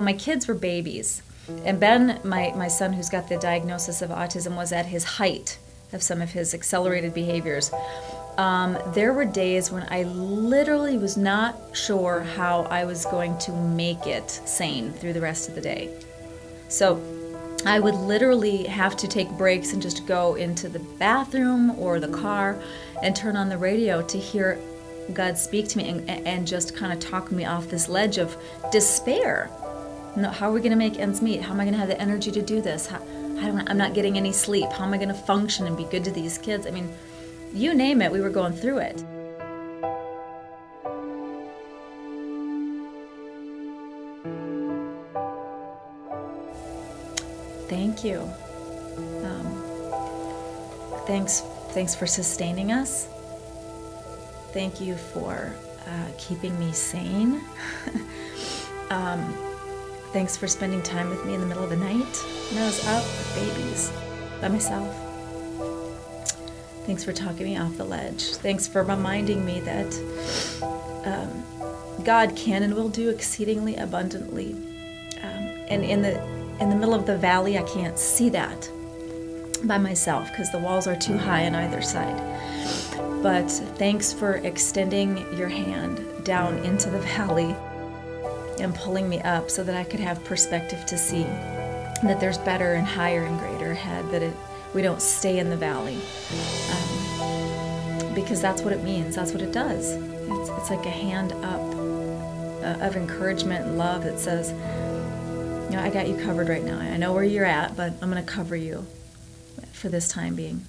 my kids were babies. And Ben, my, my son who's got the diagnosis of autism, was at his height of some of his accelerated behaviors. Um, there were days when I literally was not sure how I was going to make it sane through the rest of the day. So I would literally have to take breaks and just go into the bathroom or the car and turn on the radio to hear God speak to me and, and just kind of talk me off this ledge of despair. How are we going to make ends meet? How am I going to have the energy to do this? How, I'm not getting any sleep. How am I going to function and be good to these kids? I mean, you name it, we were going through it. Thank you. Um, thanks, thanks for sustaining us. Thank you for uh, keeping me sane. um, thanks for spending time with me in the middle of the night I was up with babies by myself. Thanks for talking me off the ledge. Thanks for reminding me that um, God can and will do exceedingly abundantly. Um, and in the in the middle of the valley, I can't see that by myself because the walls are too high on either side. But thanks for extending your hand down into the valley and pulling me up so that I could have perspective to see that there's better and higher and greater ahead, that it we don't stay in the valley. Um, because that's what it means, that's what it does. It's, it's like a hand up uh, of encouragement and love that says, you know, I got you covered right now. I know where you're at, but I'm going to cover you for this time being.